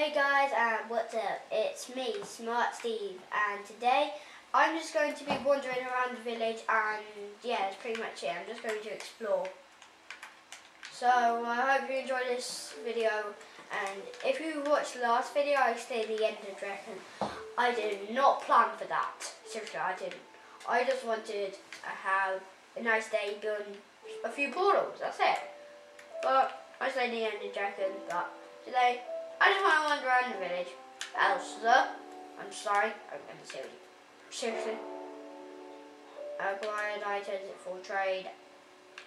Hey guys, and what's up? It's me, Smart Steve, and today I'm just going to be wandering around the village, and yeah, that's pretty much it. I'm just going to explore. So I hope you enjoy this video, and if you watched the last video, I stayed the end of Dragon. I did not plan for that. Seriously, I didn't. I just wanted to have a nice day doing a few portals. That's it. But I stayed the Ender Dragon. But today I just want to wander around the village. Elsa, I'm sorry, I'm you. Seriously. Acquired items for trade.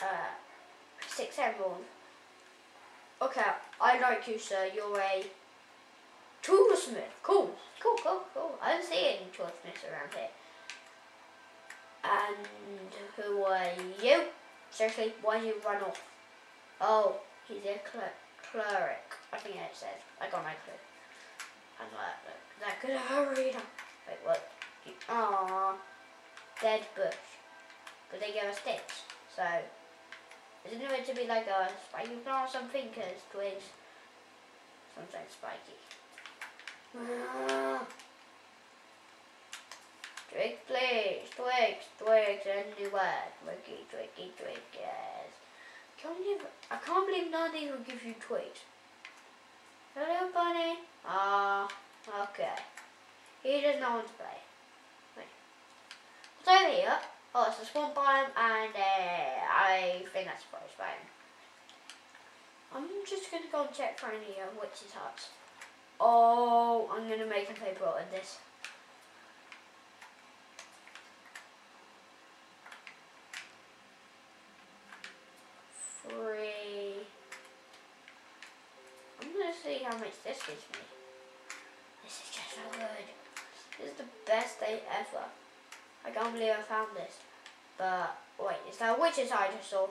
Uh, six emerald. Okay, I like you, sir. You're a toolsmith. Cool, cool, cool, cool. I don't see any toolsmiths around here. And who are you? Seriously, why did you run off? Oh, he's a cl cleric. I think it says. I got my clue. And like, that could hurry up. Wait, what? Aww. Dead bush. But they give us sticks. So, isn't it meant to be like a spiky plant or something? Because twigs, sometimes spiky. Ah. Twig, please. Twigs, twigs, a new word. Twiggy, twiggy, twig, yes. Can't believe, I can't believe none of these will give you twigs. Hello, bunny. Ah, okay. He does not want to play. Wait. What's over here? Oh, it's a swamp biome, and uh, I think that's a forest biome. I'm just going to go and check for any uh, witches' huts. Oh, I'm going to make a paper out of this. Free. I'm going to see how much this gives me. This is just so good. This is the best day ever. I can't believe I found this. But, wait, is that a witch's hut I just saw?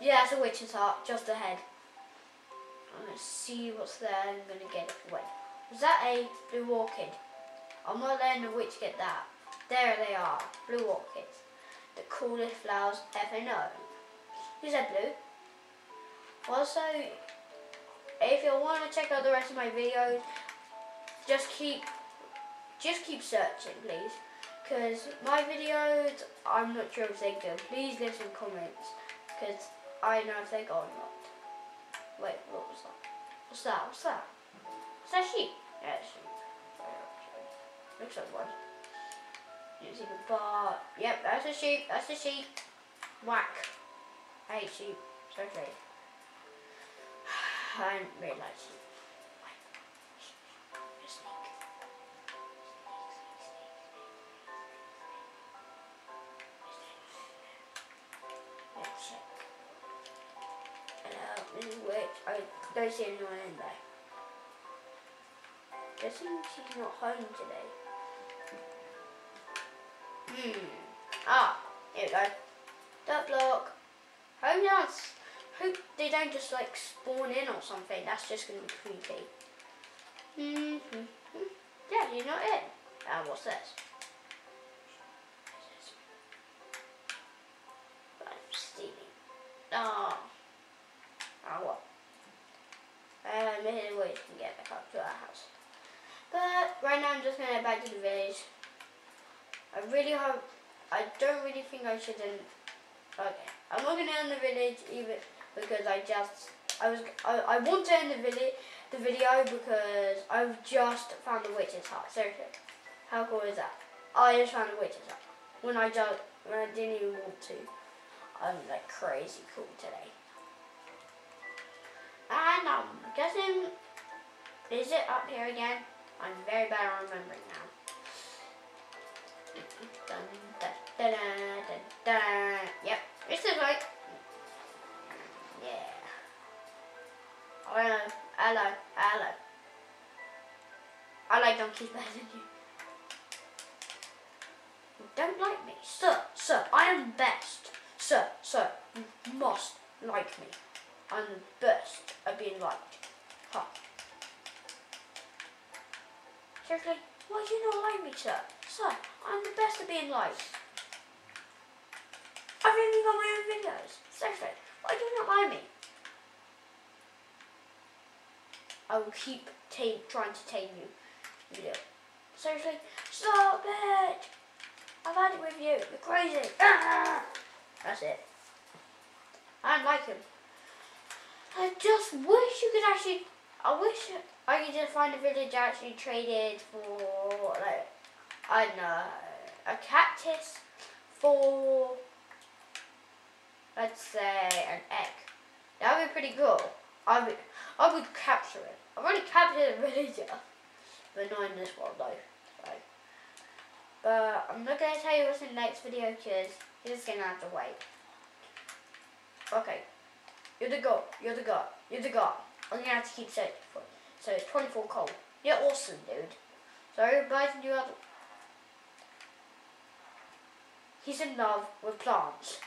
Yeah, it's a witch's heart, just ahead. I'm going to see what's there I'm going to get it. Wait, was that a blue orchid? I'm not letting the witch get that. There they are, blue orchids. The coolest flowers ever known. Is that blue? Also, if you want to check out the rest of my videos, just keep, just keep searching, please. Because my videos, I'm not sure if they're good. Please leave some comments, because I know if they're good or not. Wait, what was that? What's that? What's that? Is that a sheep? Yeah, it's sheep. Looks like one. Using a bar. Yep, that's a sheep. That's a sheep. Whack. I hate sheep. Seriously. I really like I don't see anyone in there. Guessing she's not home today. Hmm. Ah, here we go. Duck block. Home dance. Hope they don't just like spawn in or something. That's just gonna be creepy. Mm hmm. Yeah, you're not in. And what's this? I'm stealing. Oh. Oh well. Um, maybe we can get back up to our house. But right now I'm just gonna head back to the village. I really hope. I don't really think I shouldn't. Okay, I'm not gonna end the village even because I just I was I, I want to end the village the video because I've just found the witch's heart. Seriously, how cool is that? I just found the witch's heart when I just when I didn't even want to. I'm like crazy cool today. And I'm guessing is it up here again? I'm very bad at remembering now. Dun, dun, dun, Yep, this is right. Hello, hello, hello. I like donkeys better than you. You don't like me. Sir, sir, I am best. Sir, sir, you must like me. I'm the best at being liked. Huh. Seriously, why do you not like me, sir? Sir, I'm the best at being liked. I've even got my own videos. Seriously, why do you not like me? I will keep trying to tame you. You do. Seriously, stop it! I've had it with you. You're crazy. Ah! That's it. I don't like him. I just wish you could actually. I wish I could just find a village actually traded for like I don't know a cactus for let's say an egg. That would be pretty cool. I would I would capture it. I've already captured a villager, but not in this one though. So. But I'm not gonna tell you what's in the next video because you're just gonna have to wait. Okay. You're the god. You're the god. You're the god. I'm gonna have to keep searching for it. So it's 24 coal. You're awesome, dude. So everybody can do other. He's in love with plants.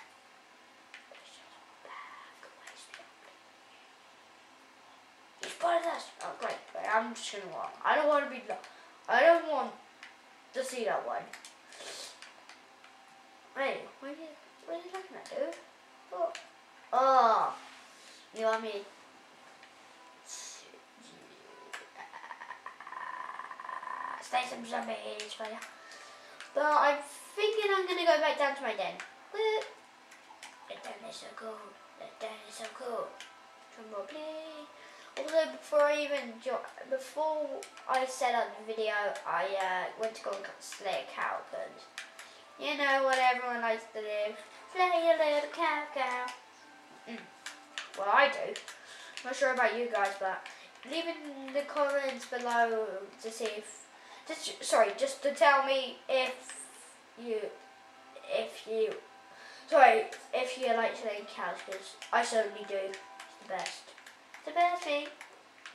He's part of. Oh, great. Wait, I'm just gonna walk. I don't want to be. I don't want to see that one. Hey, what are you, what are you looking at, dude? Oh. Oh. You want me? Stay some zombies. But I'm thinking I'm gonna go back down to my den. The den is so cool. The den is so cool. Drum roll, please. Although before I even before I set up the video, I uh, went to go and slay a cow because you know what everyone likes to do. Slay a little cow cow. Mm. Well, I do. Not sure about you guys, but leave in the comments below to see if just sorry, just to tell me if you if you sorry if you like slaying cows because I certainly do. It's the best. Thing.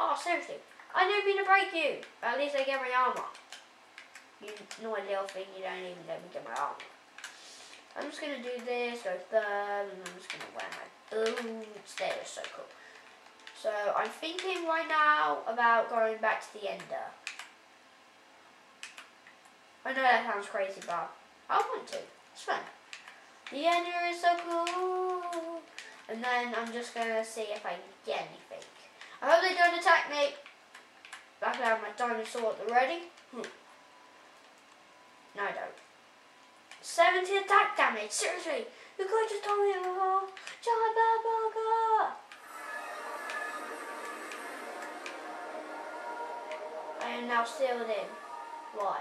Oh seriously, I never been to break you. At least I get my armor. You know a little thing. You don't even let me get my armor. I'm just gonna do this, go third, and I'm just gonna wear my boots. They're so cool. So I'm thinking right now about going back to the ender. I know that sounds crazy, but I want to. It's fun. The ender is so cool. And then I'm just gonna see if I can get anything. I hope they don't attack me. Back have my dinosaur at the ready. Hmm. No, I don't. 70 attack damage, seriously! You could just tell me before! Giant Burger! I am now sealed in. Why?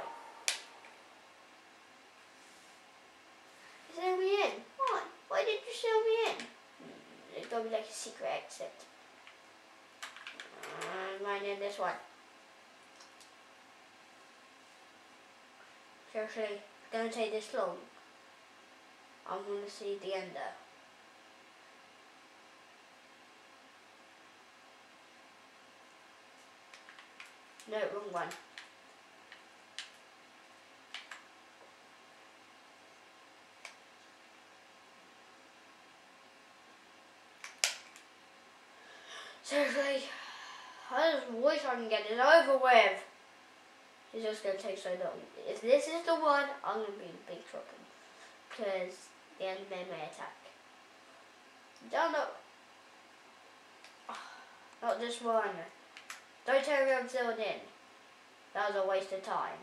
You sealed me in? Why? Why did you seal me in? Hmm, there's gonna be like a secret exit. Uh, in this one. Seriously, don't take this long. I want to see the end ender. No, wrong one. Seriously, I just wish I can get it over with. It's just going to take so long. If this is the one, I'm going to be in big trouble. Because the enemy may attack. Don't know. Not this one. Don't tell me I'm sealed in. That was a waste of time.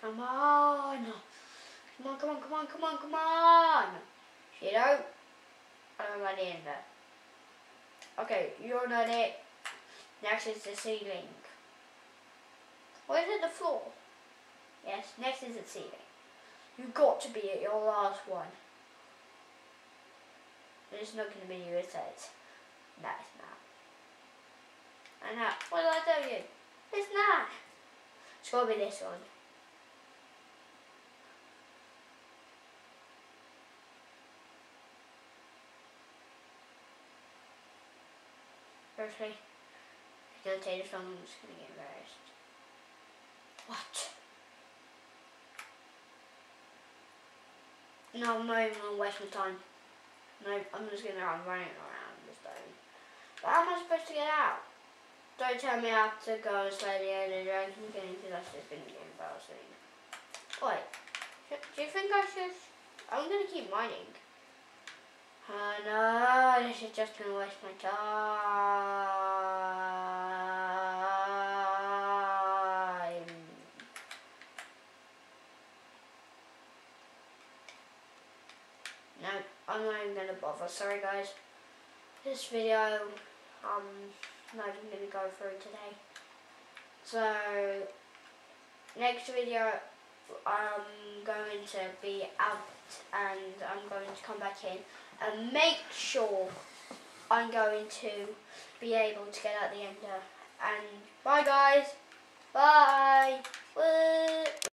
Come on. Come on, come on, come on, come on, come on. You know? In. Okay, you're not it. Next is the ceiling. Where's it the floor? Yes, next is the ceiling. You've got to be at your last one. It's not going to be you, it says. No, it's not. I know. What did I tell you? It's not. It's got to be this one. It's going to take this long, I'm just to get embarrassed. What? No, I'm not even to waste my time. No, I'm just going to run running around this time. But how am I supposed to get out? Don't tell me I have to go and slay the alien dragon again because that's just to get embarrassing. Wait, do you think I should? I'm going to keep mining. Uh, swear this is just to waste my time. No, I'm not even to bother. Sorry, guys. This video, um, I'm not even to go through today. So, next video, I'm going to be out and I'm going to come back in and make sure I'm going to be able to get out the ender. And bye guys. Bye. Woo.